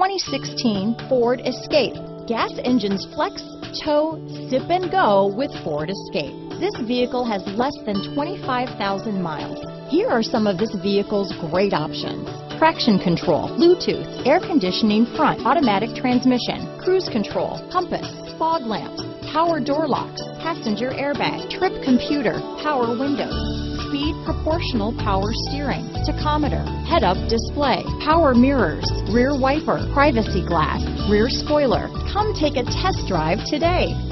2016 Ford Escape. Gas engines flex, tow, sip and go with Ford Escape. This vehicle has less than 25,000 miles. Here are some of this vehicle's great options. Traction control, Bluetooth, air conditioning front, automatic transmission, cruise control, compass, fog lamps, power door locks, passenger airbag, trip computer, power windows, proportional power steering, tachometer, head-up display, power mirrors, rear wiper, privacy glass, rear spoiler. Come take a test drive today.